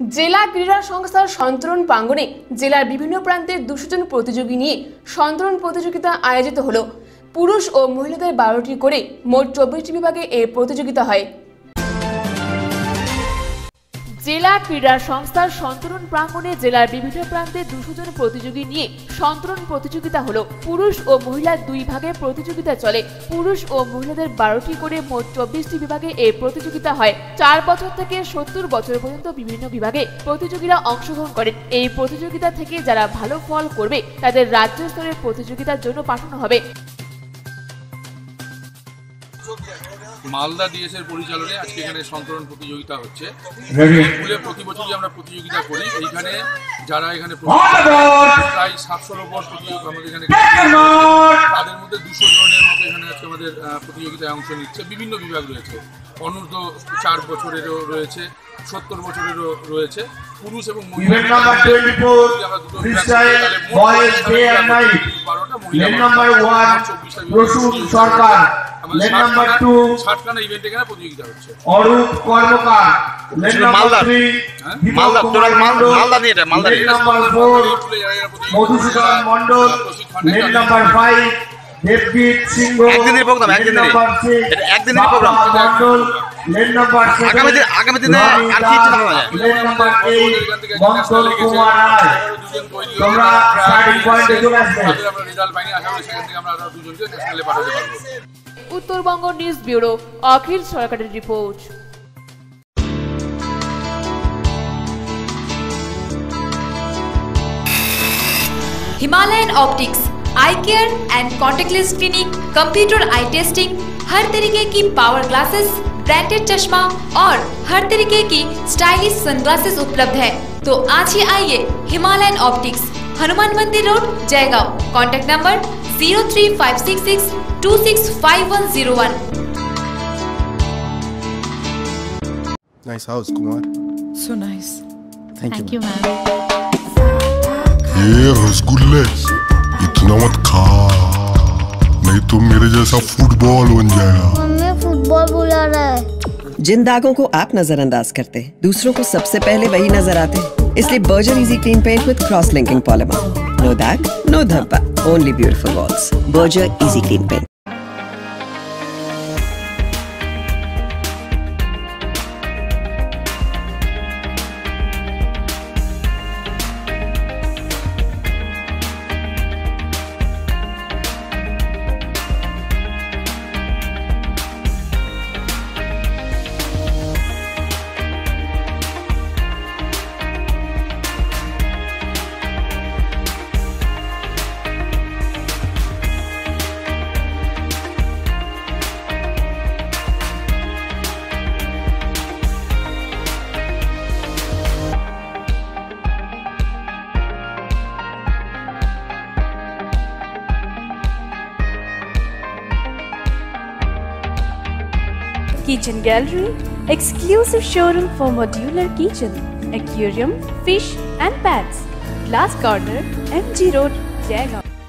জেলা ক্রীড়া সংস্থার সন্তরণ প্রাঙ্গণে জেলার বিভিন্ন প্রান্তের দুশো জন প্রতিযোগী নিয়ে সন্তরণ প্রতিযোগিতা আয়োজিত হলো। পুরুষ ও মহিলাদের বারোটি করে মোট চব্বিশটি বিভাগে এই প্রতিযোগিতা হয়। জেলা ক্রীড়া সংস্থার সন্তরণ প্রাঙ্গণে জেলার বিভিন্ন প্রান্তে দুশো জন প্রতিযোগী নিয়ে সন্তরণ প্রতিযোগিতা হলো। পুরুষ ও মহিলা দুই ভাগে প্রতিযোগিতা চলে। পুরুষ ও মহিলাদের বারোটি করে মোট চব্বিশটি বিভাগে এই প্রতিযোগিতা হয়। চার বছর থেকে সত্তর বছর পর্যন্ত বিভিন্ন বিভাগে প্রতিযোগীরা অংশগ্রহণ করেন। এই প্রতিযোগিতা থেকে যারা ভালো ফল করবে, তাদের রাজ্য স্তরের প্রতিযোগিতার জন্য পাঠানো হবে। মালদা ডিএসের পরিচালনে আজকে এখানে সন্তরণ প্রতিযোগিতা হচ্ছে। স্কুলে প্রতি বছরই আমরা প্রতিযোগিতা করি। এইখানে যারা এখানে প্রায় সাতশো ওপর প্রতিযোগিতা আমাদের এখানে তাদের মধ্যে দুশো জনের মতো এখানে আজকে আমাদের প্রতিযোগিতায় অংশ নিচ্ছে। বিভিন্ন বিভাগ রয়েছে। অনূর্ধ্ব চার বছরেরও রয়েছে। সত্তর বছরেরও রয়েছে। পুরুষ এবং মহিলা Event number 24, আমরা দুটো বিভাগ freestyle, করি, তাহলে মোট boys, day and বিভাগ night. বারোটা মহিলা Lane বারোটা। number one, মোট 24টা বিভাগ প্রসূন প্রতিযোগিতা সরকার। আমাদের Lane ষাটখানা- ষাটখানা ইভেন্ট এখানে প্রতিযোগিতা হচ্ছে। Arup Karmakar. Lane number three হ্যাঁ? মালদা, total মালদা নিয়ে Malda lane number four Madhusudan Mondal lane number five Debjit Singha. একদিনের। মন্ডল লেন নাম্বার seven, আগামী দিন- আগামী দিনে রনি আর কি ইচ্ছা দাস, থাকা যায়? Lane number eight Mondal Kumar Roy তোমরা starting point এ চলে আসবে। আমরা রেজাল্ট পাইনি আশা করি সেখান থেকে আমরা আরো দুজনকে ন্যাশনালে পাঠাতে পারবো উত্তরবঙ্গ নিউজ ব্যুরো অখিল সরকারের report Himalayan optics eye care and contact lens clinic computer eye testing हर तरीके की पावर ग्लासेस ब्रांडेड चश्मा और हर तरीके की स्टाइलिश सनग्लासेस उपलब्ध है तो आज ही आइए Himalayan optics Hanuman Mandir road Jaigaon contact number zero three five six six two six five one zero one Nice house, Kumar. So nice. Thank, Thank you. you, ma'am. ये रसगुल्ले इतना मत खा नहीं तो मेरे जैसा फुटबॉल बन जाएगा फुटबॉल बुला रहा है। जिन दागों को आप नजरअंदाज करते हैं, दूसरों को सबसे पहले वही नज़र आते हैं। इसलिए Berger easy clean paint with cross linking polymer no दाग, नो धब्बा। Only beautiful walls Berger easy clean paint Kitchen Gallery, exclusive showroom for modular kitchen, aquarium, fish and pets. Glass Corner, MG Road, Jaigaon.